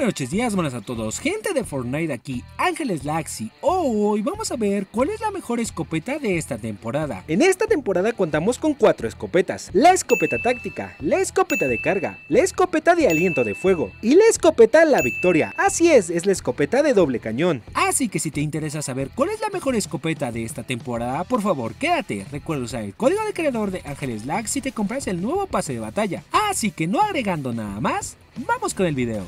Buenas noches, días, buenas a todos, gente de Fortnite aquí, Ángeles Laxi. Hoy vamos a ver cuál es la mejor escopeta de esta temporada. En esta temporada contamos con cuatro escopetas, la escopeta táctica, la escopeta de carga, la escopeta de aliento de fuego y la escopeta La Victoria. Así es, es la escopeta de doble cañón. Así que si te interesa saber cuál es la mejor escopeta de esta temporada, por favor quédate. Recuerda usar el código de creador de Ángeles Lax si te compras el nuevo pase de batalla. Así que no agregando nada más, vamos con el video.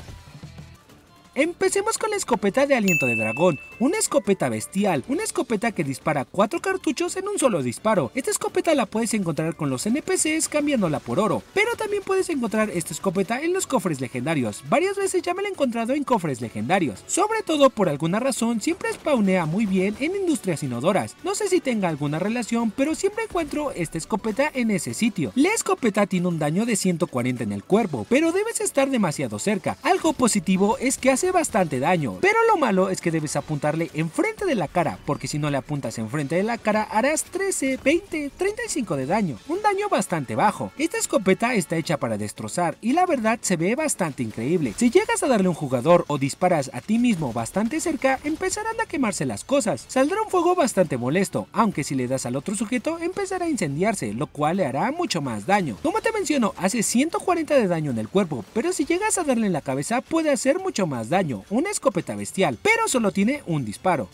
Empecemos con la escopeta de aliento de dragón, una escopeta bestial, una escopeta que dispara 4 cartuchos en un solo disparo. Esta escopeta la puedes encontrar con los NPCs cambiándola por oro, pero también puedes encontrar esta escopeta en los cofres legendarios. Varias veces ya me la he encontrado en cofres legendarios. Sobre todo por alguna razón siempre spawnea muy bien en industrias inodoras. No sé si tenga alguna relación, pero siempre encuentro esta escopeta en ese sitio. La escopeta tiene un daño de 140 en el cuerpo, pero debes estar demasiado cerca. Algo positivo es que hace bastante daño, pero lo malo es que debes apuntarle enfrente de la cara, porque si no le apuntas enfrente de la cara harás 13, 20, 35 de daño, un daño bastante bajo. Esta escopeta está hecha para destrozar y la verdad se ve bastante increíble. Si llegas a darle a un jugador o disparas a ti mismo bastante cerca, empezarán a quemarse las cosas. Saldrá un fuego bastante molesto, aunque si le das al otro sujeto empezará a incendiarse, lo cual le hará mucho más daño. Como te menciono, hace 140 de daño en el cuerpo, pero si llegas a darle en la cabeza puede hacer mucho más daño, una escopeta bestial, pero solo tiene un disparo.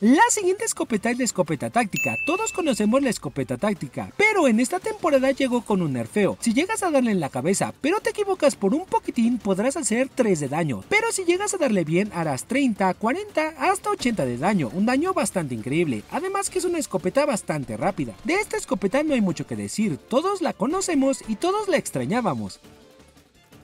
La siguiente escopeta es la escopeta táctica, todos conocemos la escopeta táctica, pero en esta temporada llegó con un nerfeo. Si llegas a darle en la cabeza, pero te equivocas por un poquitín, podrás hacer 3 de daño, pero si llegas a darle bien, harás 30, 40, hasta 80 de daño, un daño bastante increíble, además que es una escopeta bastante rápida. De esta escopeta no hay mucho que decir, todos la conocemos y todos la extrañábamos.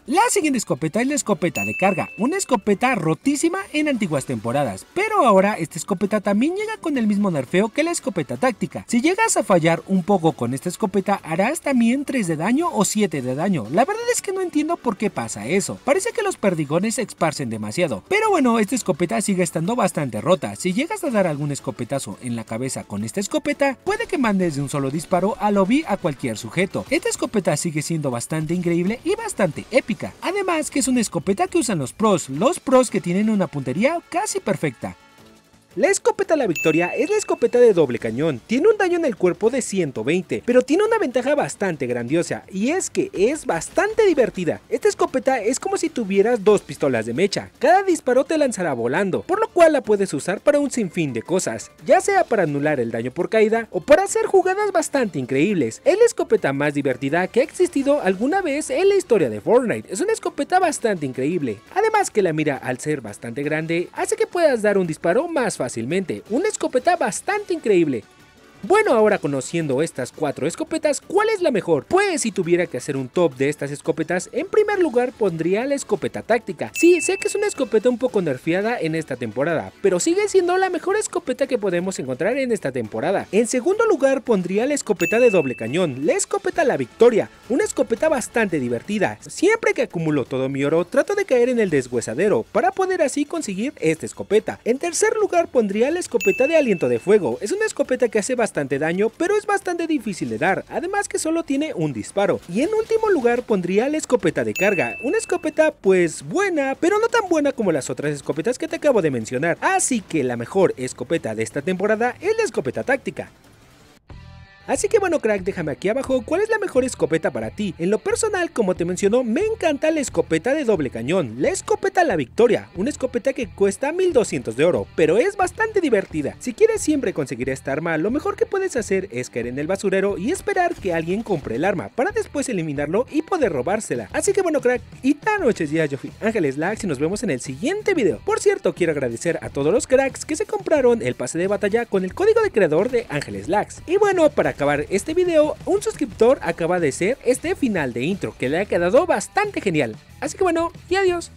La siguiente escopeta es la escopeta de carga, una escopeta rotísima en antiguas temporadas, pero ahora esta escopeta también llega con el mismo nerfeo que la escopeta táctica. Si llegas a fallar un poco con esta escopeta harás también 3 de daño o 7 de daño, la verdad es que no entiendo por qué pasa eso, parece que los perdigones se esparcen demasiado, pero bueno esta escopeta sigue estando bastante rota, si llegas a dar algún escopetazo en la cabeza con esta escopeta, puede que mandes de un solo disparo a lobby a cualquier sujeto. Esta escopeta sigue siendo bastante increíble y bastante épica Además que es una escopeta que usan los pros, los pros que tienen una puntería casi perfecta. La escopeta La Victoria es la escopeta de doble cañón, tiene un daño en el cuerpo de 120, pero tiene una ventaja bastante grandiosa, y es que es bastante divertida. Esta escopeta es como si tuvieras dos pistolas de mecha, cada disparo te lanzará volando, por lo cual la puedes usar para un sinfín de cosas, ya sea para anular el daño por caída o para hacer jugadas bastante increíbles. Es la escopeta más divertida que ha existido alguna vez en la historia de Fortnite, es una escopeta bastante increíble, además que la mira al ser bastante grande hace que puedas dar un disparo más fácil fácilmente, una escopeta bastante increíble. Bueno, ahora conociendo estas cuatro escopetas, ¿cuál es la mejor? Pues si tuviera que hacer un top de estas escopetas, en primer lugar pondría la escopeta táctica. Sí, sé que es una escopeta un poco nerfeada en esta temporada, pero sigue siendo la mejor escopeta que podemos encontrar en esta temporada. En segundo lugar pondría la escopeta de doble cañón, la escopeta La Victoria, una escopeta bastante divertida. Siempre que acumulo todo mi oro, trato de caer en el deshuesadero para poder así conseguir esta escopeta. En tercer lugar pondría la escopeta de aliento de fuego, es una escopeta que hace bastante daño, pero es bastante difícil de dar, además que solo tiene un disparo. Y en último lugar pondría la escopeta de carga, una escopeta pues buena, pero no tan buena como las otras escopetas que te acabo de mencionar. Así que la mejor escopeta de esta temporada es la escopeta táctica. Así que bueno crack, déjame aquí abajo cuál es la mejor escopeta para ti. En lo personal, como te mencionó, me encanta la escopeta de doble cañón, la escopeta La Victoria, una escopeta que cuesta 1200 de oro, pero es bastante divertida. Si quieres siempre conseguir esta arma, lo mejor que puedes hacer es caer en el basurero y esperar que alguien compre el arma, para después eliminarlo y poder robársela. Así que bueno crack, y tan noches días yo fui Ángeles Lax y nos vemos en el siguiente video. Por cierto, quiero agradecer a todos los cracks que se compraron el pase de batalla con el código de creador de Ángeles Lax. Y bueno, para acabar este video, un suscriptor acaba de ser este final de intro que le ha quedado bastante genial. Así que bueno, y adiós.